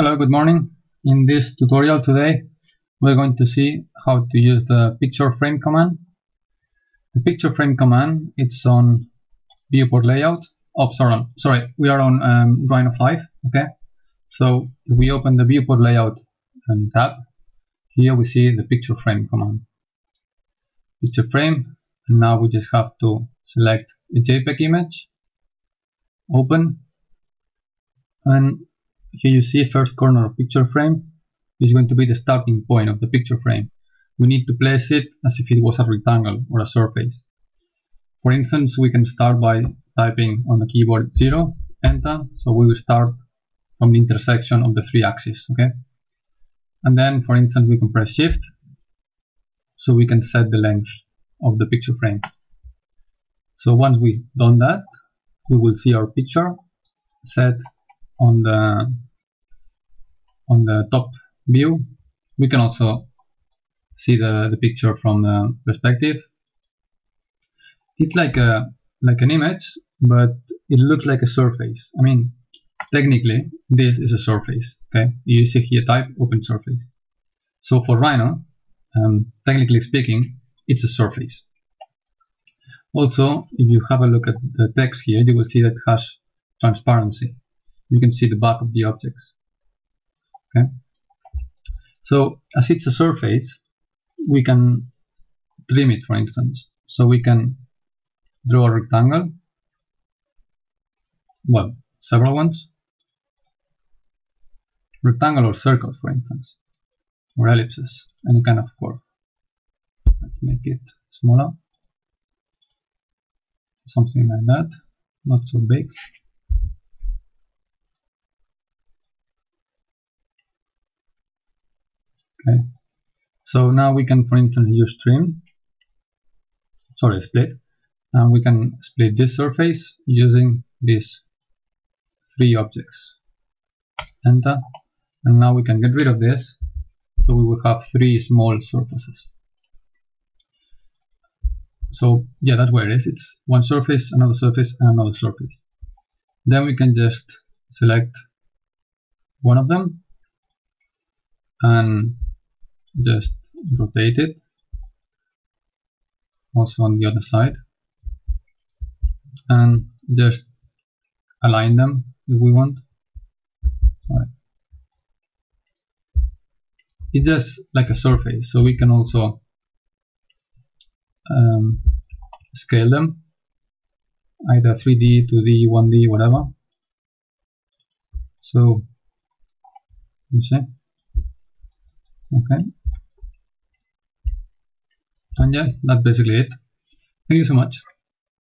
Hello, good morning. In this tutorial today, we're going to see how to use the picture frame command. The picture frame command, it's on viewport layout. Oh, sorry, sorry, we are on um, Rhino 5, okay? So we open the viewport layout and tab, here we see the picture frame command. Picture frame, and now we just have to select a JPEG image, open, and here you see first corner of picture frame is going to be the starting point of the picture frame. We need to place it as if it was a rectangle or a surface. For instance, we can start by typing on the keyboard 0, enter, so we will start from the intersection of the three axes, okay? And then, for instance, we can press shift, so we can set the length of the picture frame. So once we've done that, we will see our picture set on the on the top view we can also see the, the picture from the perspective. It's like a like an image but it looks like a surface. I mean technically this is a surface okay? You see here type open surface. So for Rhino um, technically speaking it's a surface. Also if you have a look at the text here you will see that it has transparency. You can see the back of the objects. Okay. So as it's a surface, we can trim it, for instance. So we can draw a rectangle, well, several ones, rectangle or circles, for instance, or ellipses, any kind of curve. Let's make it smaller, something like that, not so big. Okay. So now we can for instance use trim sorry split. And we can split this surface using these three objects. Enter. And now we can get rid of this. So we will have three small surfaces. So yeah that's where it is. It's one surface another surface and another surface. Then we can just select one of them. And just rotate it. Also on the other side. And just align them if we want. Right. it's just like a surface so we can also um, scale them. Either 3D, 2D, 1D, whatever. So you see? Okay and yeah that's basically it thank you so much